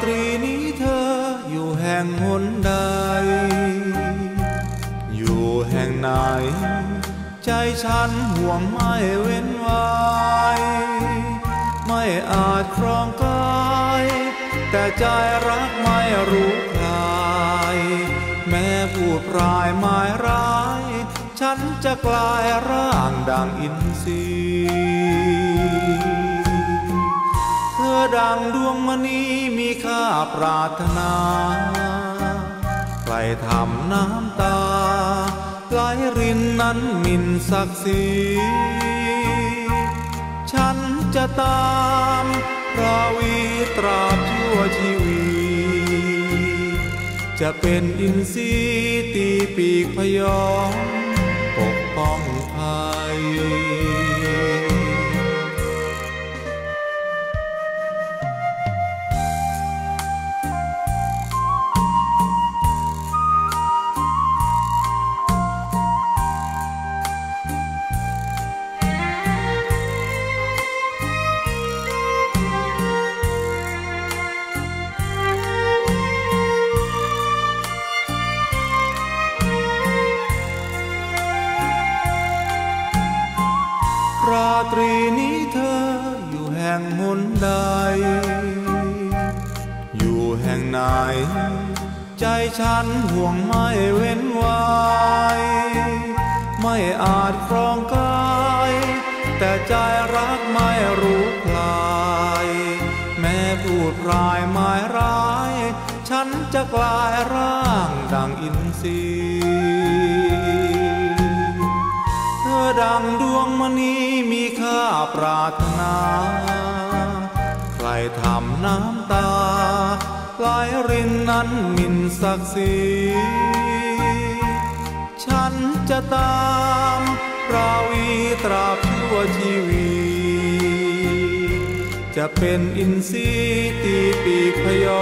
ตรีนี้เธออยู่แห่งหนใด อยู่แห่งไหน ใจฉันห่วงไม่เว้นไว้ไม่อาจครองกาย แต่ใจรักไม่รู้คลาย แม้พูดปลายไม้ร้าย ฉันจะกลายร่างดังอินทรีเธอดังดวงมณี มีค่าปรารถนา ใครทำน้ำตาไหลรินนั้นมินศักดิ์ศรีฉันจะตามราวีตราบชั่วชีวี จะเป็นอินทรีตีปีกพยองปกป้องภัย ราตรีนี้เธออยู่แห่งหนใด อยู่แห่งไหน ใจฉันห่วงไม่เว้นไว้ไม่อาจครองกาย แต่ใจรักไม่รู้คลาย แม้พูดรายไม้ร้าย ฉันจะกลายร่างดังอินทรีเธอดังดวงมณี มีค่าปรารถนา ใครทำน้ำตาไหลรินนั้นมินศักดิ์ศรีฉันจะตามราวีตราบชั่วชีวี จะเป็นอินทรีย์ตีปีกพยอ